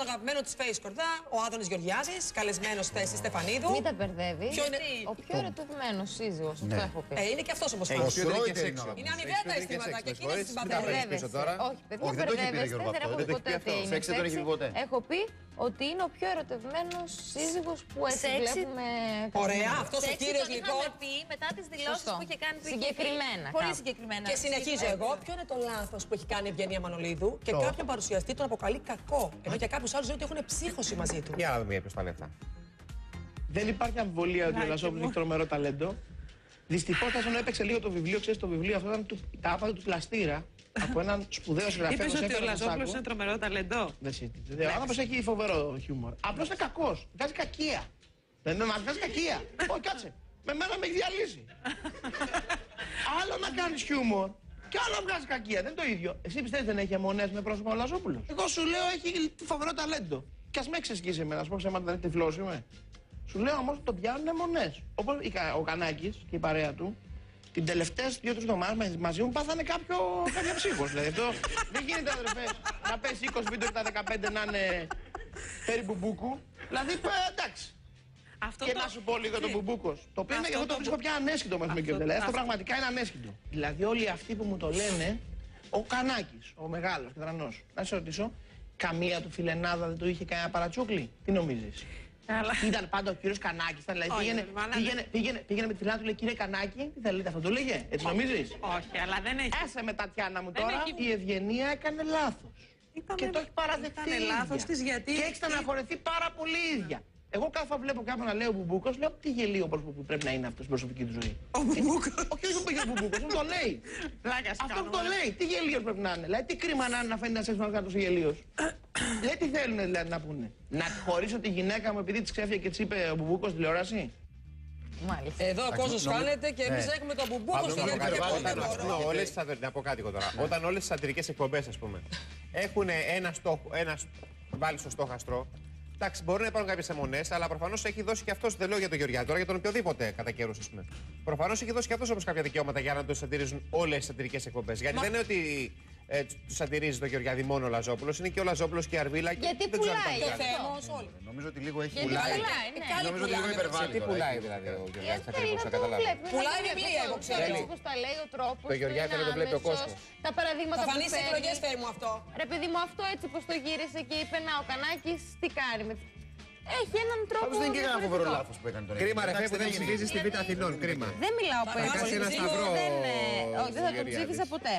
τον αγαπημένο της Face Κορδά, ο Άδωνης Γεωργιάζης, καλεσμένος θέση Στεφανίδου. Μην τα μπερδεύει. Ποιο είναι- Ο πιο ερωτευμένος σύζυγος, αυτό έχω πει. Ε, είναι και αυτός όπως Ο φάνηκε. Σρόιντερ είναι ο Είναι αμοιβαία τα αισθήματα και εκείνη την Μην τα πατέρα. παίρνεις πίσω τώρα. Όχι, παιδιά, Όχι, δεν το έχει πει, ρε μπερδεύεστε, Γιώργο, δεν αυτό. έχω Δεν πει το έχει πει ποτέ αυτό. τι είναι Σεξ δεν το έχει πει σεξι. ποτέ. Έχω πει ότι είναι ο πιο ερωτευμένος σύζυγος που έτσι Σεξι. βλέπουμε. Ωραία, αυτός ο Σεξι κύριος τον λοιπόν. είχαμε πει μετά τις δηλώσεις Σωστό. που είχε κάνει πριν. Συγκεκριμένα Πολύ κάπου. συγκεκριμένα. Και συνεχίζω εγώ. Ποιο είναι το λάθος που έχει κάνει η Ευγενία Μανολίδου και κάποιον παρουσιαστή τον αποκαλεί κακό. Ενώ για κάποιους άλλους λέει ότι έχουν ψύχωση μαζί του. Για να δούμε ποιος τα λεφτά. Δεν υπάρχει αμφιβολία ότι ο Λαζόπουλο έχει τρομερό ταλέντο. Δυστυχώς, όταν έπαιξε λίγο το βιβλίο, ξέρεις το βιβλίο αυτό ήταν του, τα άπατα του πλαστήρα από έναν σπουδαίος συγγραφέα. Είπες τον ότι ο Σέφερα Λαζόπουλος Κοσάκο. είναι τρομερό ταλεντό. Δεν συζητείται. Ο άνθρωπος έχει φοβερό χιούμορ. Απλώς είναι κακός. Βγάζει κακία. Δεν με μας βγάζει κακία. Όχι, κάτσε. Με μένα με έχει διαλύσει. άλλο να κάνεις χιούμορ και άλλο να βγάζει κακία. Δεν είναι το ίδιο. Εσύ πιστεύεις δεν έχει αιμονές με πρόσωπο ο Λαζόπουλος; Εγώ σου λέω έχει φοβερό ταλέντο. Και ας με εξασκήσει εμένα, ας πω ψέματα δεν είναι τυφλό είμαι. Σου λέω όμως ότι τον πιάνουν αιμονές. Όπως ο Κανάκης και η παρέα του, την τελευταία δύο-τρεις εβδομάδες μαζί μου πάθανε κάποιο, κάποια ψύχος. Δηλαδή αυτό δεν γίνεται, αδερφέ, να πέσει 20 βίντεο και τα 15 να είναι περί μπουμπούκου. Δηλαδή, ε, εντάξει. Αυτό Και το... να σου πω λίγο τον Μπουμπούκος. Το οποίο είναι, Αυτό εγώ το το βρίσκω μπου- πια ανέσχυτο μαζί με Αυτό- τον Δηλαδή, αυτό αυτό- πραγματικά είναι ανέσχυτο. Δηλαδή, όλοι αυτοί που μου το λένε, ο Κανάκης, ο μεγάλος κεδρανό, να σε ρωτήσω, καμία του φιλενάδα δεν του είχε κανένα παρατσούκλι; Τι νομίζεις; Καλά. Ήταν πάντα ο κύριος Κανάκης. Δηλαδή, Όχι, πήγαινε, ρε, μάνα, πήγαινε, πήγαινε, πήγαινε με τη φιλενάδα του λέει Κύριε Κανάκη, τι θέλετε, αυτό το λέγε. Έτσι νομίζεις; Όχι, αλλά δεν έχει. Άσε με Τατιάνα μου Δεν τώρα, έχει- η Ευγενία έκανε λάθος. Ήτανε- Και το έχει παραδεχτεί. ήτανε η ίδια. λάθος της, γιατί- Και έχει στεναχωρηθεί πάρα πολύ η ίδια. Εγώ κάθε φορά βλέπω κάποιον να λέει ο Μπουμπούκος, λέω τι γελίο πρόσωπο που πρέπει να είναι αυτός στην προσωπική του ζωή. Ο Μπουμπούκος. Όχι, όχι ο Μπουμπούκος, αυτό το λέει. Πλάκα σου Αυτό κάνω, που το μωρέ. λέει. Τι γελίος πρέπει να είναι. Δηλαδή, τι κρίμα να είναι να φαίνεται ένα σεξ να τόσο γελίος. Δηλαδή, τι θέλουν δηλαδή να πούνε; Να χωρίσω τη γυναίκα μου επειδή της ξέφυγε και της είπε ο Μπουμπούκος τηλεόραση; Μάλιστα. Εδώ ο κόσμος νομίζω- χάνεται και εμείς Ναι. έχουμε τον μπουμπούκο Πάντως, στο να πω γιατί κάτι, και εγώ όταν, δεν ας μπορώ. πούμε, όλες τις αδερ- να πω κάτι εγώ τώρα. Όταν όλες τις αντρικές εκπομπές, ας πούμε, έχουν ένα στόχο, ένα σ- βάλει στο στόχαστρο. Εντάξει, μπορεί να υπάρχουν κάποιες αιμονές, αλλά προφανώς έχει δώσει και αυτός. Δεν λέω για τον Γεωργιάδη, τώρα για τον οποιοδήποτε κατά καιρούς, ας πούμε. Προφανώς έχει δώσει και αυτός όμως κάποια δικαιώματα για να το σατυρίζουν όλες τις αντρικές εκπομπές. Γιατί δεν είναι ότι ε, του σατυρίζει τον Γεωργιάδη μόνο ο Λαζόπουλος, είναι και ο Λαζόπουλος και η Αρβίλα. και Γιατί δεν ξέρω αν πουλάει. τα Το βγάλει. θέμα όμως όλοι. Νομίζω ότι λίγο έχει Γιατί πουλάει. πουλάει, ναι. Ε, καλή Νομίζω ότι λίγο πουλάει. υπερβάλλει. Σε τι τώρα, πουλάει έχει- δηλαδή ο Γεωργιάδης, Γιατί θα θέλει ακριβώ να να το καταλάβω. βλέπει. Πουλάει βιβλία, εγώ ξέρω. Όπω τα λέει ο τρόπος. Το Γεωργιάδη θέλει να το βλέπει ο κόσμος. Τα παραδείγματα Θα που φανεί σε φέρνει. εκλογέ, φέρει μου αυτό. Ρε παιδί μου, αυτό έτσι πως το γύρισε και είπε να ο Κανάκης τι κάνει. με- Έχει έναν τρόπο Πάντως δεν είναι και κανένα φοβερό διαφορετικό. λάθο που έκανε τον Κρίμα, ρε Εντάξει, Φε, που δεν έγινε. ψηφίζει στη Β' Αθηνών. Κρίμα. Δεν μιλάω από Θα έτσι. κάνει ένα σταυρό, Δεν, ε, όχι, δεν θα το Γεωργιάδης. ψήφισα ποτέ.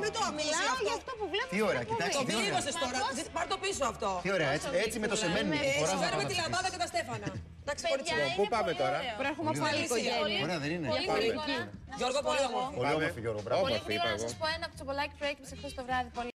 Α, μην το αμύσει Μιλάω για αυτό. αυτό που βλέπω. Τι ωραία, στην κοιτάξτε, εκπομπή. Το τι ωραία. πλήρωσε τώρα. Πάρ το πίσω αυτό. Τι ωραία, έτσι, έτσι με το σεμένι. Ε, Ε, φοράς Σου να φέρουμε πάμε τη να λαμπάδα και τα Στέφανα. Εντάξει, Παιδιά, κορίτσι. είναι Πού πάμε πολύ τώρα; ωραίο. Προέρχομαι από άλλη Πολύ οικογένεια. Ωραία, δεν είναι. Πολύ Πάμε. γρήγορα. να Γιώργο, σας πω πολύ εγώ. όμορφο. Πολύ Πάμε. όμορφη Γιώργο, μπράβο. Πολύ Όμορφη, γρήγορα είπα να εγώ. σας πω ένα τσοπολάκι που προέκυψε χθε το βράδυ. Πολύ